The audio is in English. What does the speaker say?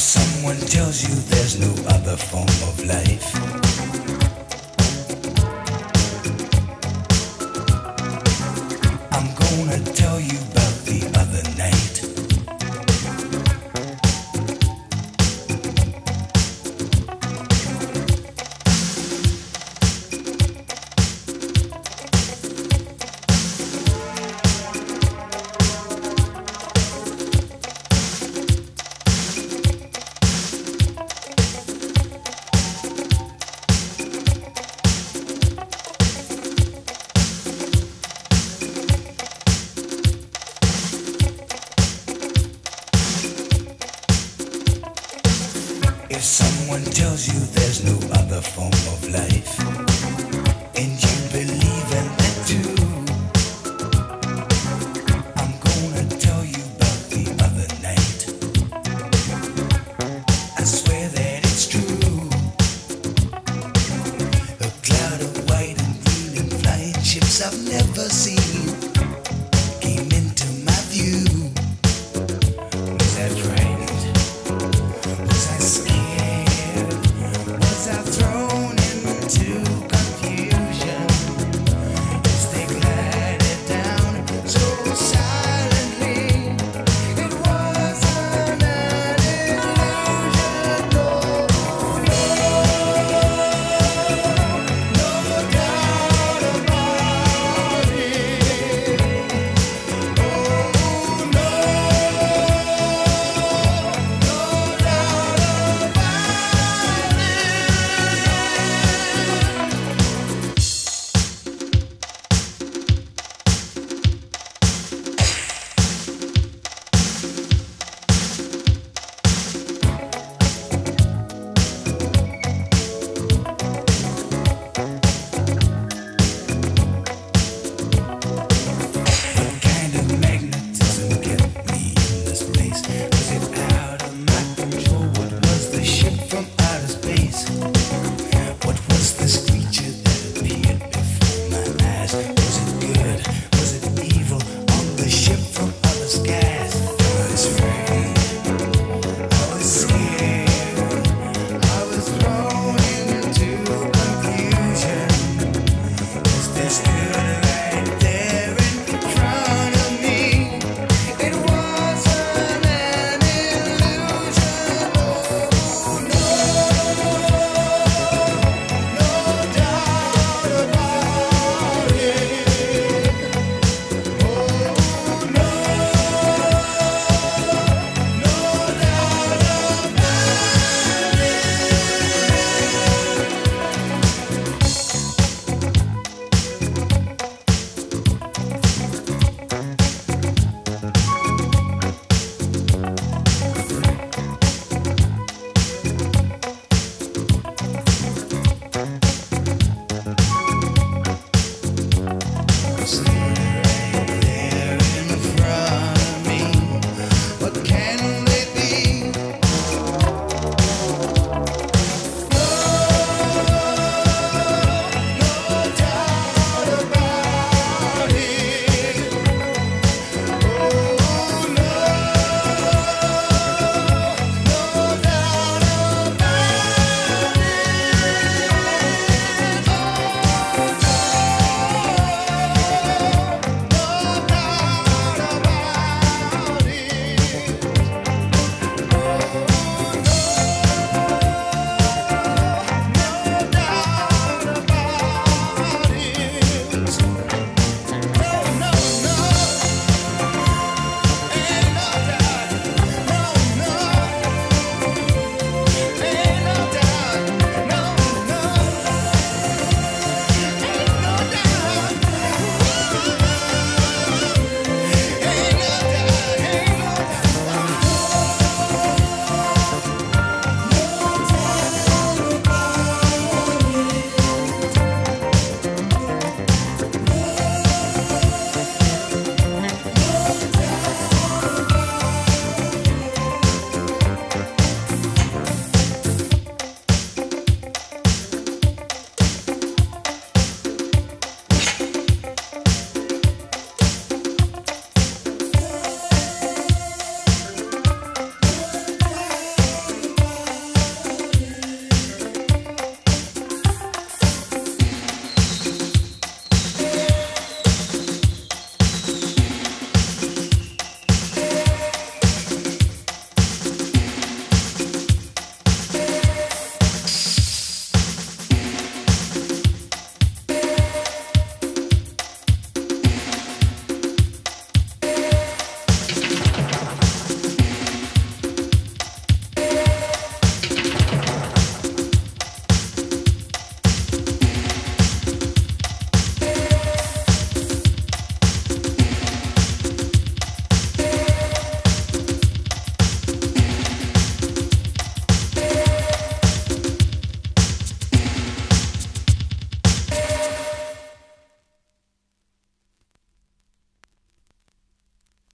someone tells you there's no other form of life. I'm gonna tell you